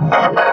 Thank you.